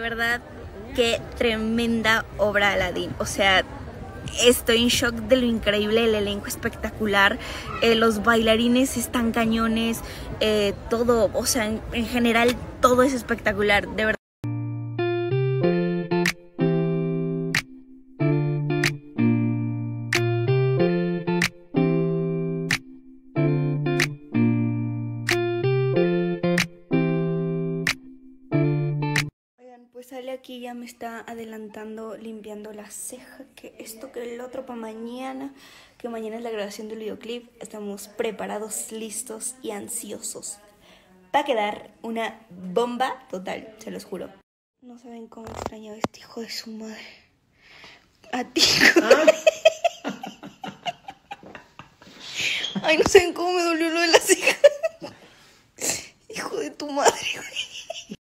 verdad, qué tremenda obra Aladdin. O sea, estoy en shock de lo increíble, el elenco espectacular, eh, los bailarines están cañones, eh, todo, o sea, en general todo es espectacular, de verdad. Sale aquí ya me está adelantando limpiando la ceja, que esto que el otro para mañana, que mañana es la grabación del videoclip, estamos preparados, listos y ansiosos. Va a quedar una bomba total, se los juro. No saben cómo extrañaba este hijo de su madre. A ti. Ay, no saben cómo me dolió lo de la ceja. Hijo de tu madre, güey.